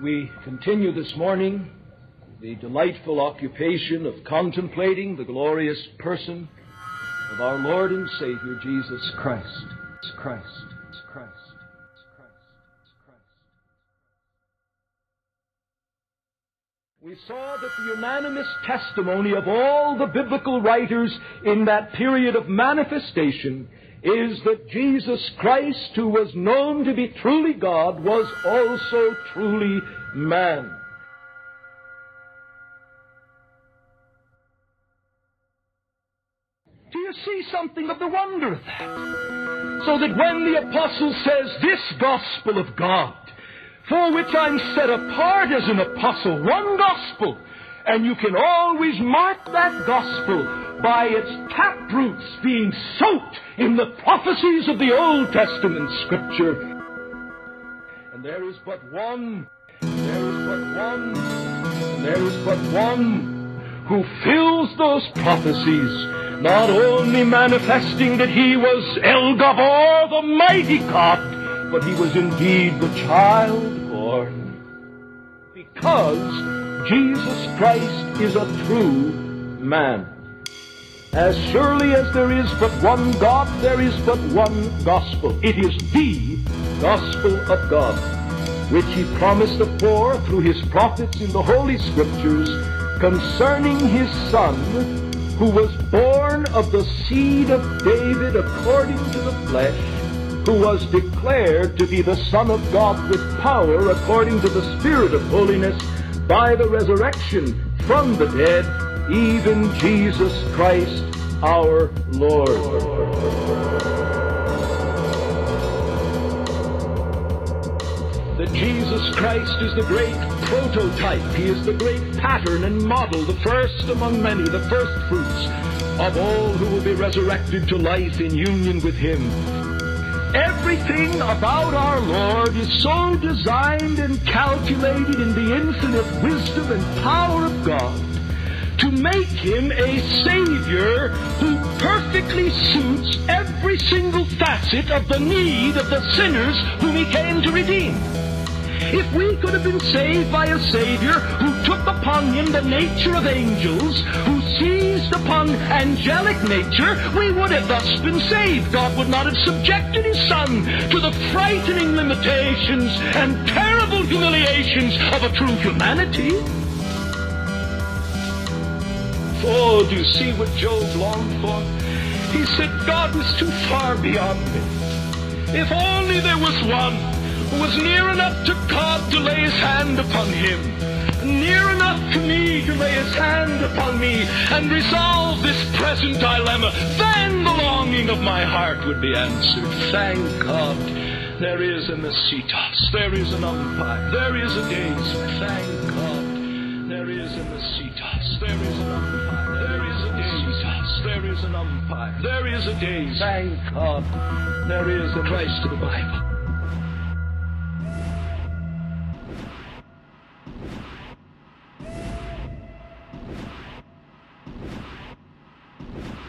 We continue this morning the delightful occupation of contemplating the glorious person of our Lord and Savior Jesus Christ. Christ. We saw that the unanimous testimony of all the biblical writers in that period of manifestation is that Jesus Christ, who was known to be truly God, was also truly man. Do you see something of the wonder of that? So that when the apostle says, This gospel of God, for which I'm set apart as an apostle, one gospel, and you can always mark that gospel by its taproots being soaked in the prophecies of the Old Testament Scripture. And there is but one, there is but one, there is but one who fills those prophecies, not only manifesting that he was El Gibbor, the mighty God, but he was indeed the child born. Because Jesus Christ is a true man. As surely as there is but one God, there is but one gospel. It is the gospel of God, which he promised afore through his prophets in the Holy Scriptures concerning his Son, who was born of the seed of David according to the flesh, who was declared to be the Son of God with power according to the Spirit of holiness by the resurrection from the dead even Jesus Christ our Lord. That Jesus Christ is the great prototype. He is the great pattern and model, the first among many, the first fruits of all who will be resurrected to life in union with Him. Everything about our Lord is so designed and calculated in the infinite wisdom and power of God to make him a Savior who perfectly suits every single facet of the need of the sinners whom he came to redeem. If we could have been saved by a Savior who took upon him the nature of angels, who seized upon angelic nature, we would have thus been saved. God would not have subjected his Son to the frightening limitations and terrible humiliations of a true humanity. Oh, do you see what Job longed for? He said, God was too far beyond me. If only there was one was near enough to God to lay his hand upon him, near enough to me to lay his hand upon me and resolve this present dilemma, then the longing of my heart would be answered. Thank God. There is a mesites. There is an umpire. There is a days. Thank God. There is a mesites. There is an umpire. There is a an umpire. There is a. Thank God. There is a Christ to the Bible. you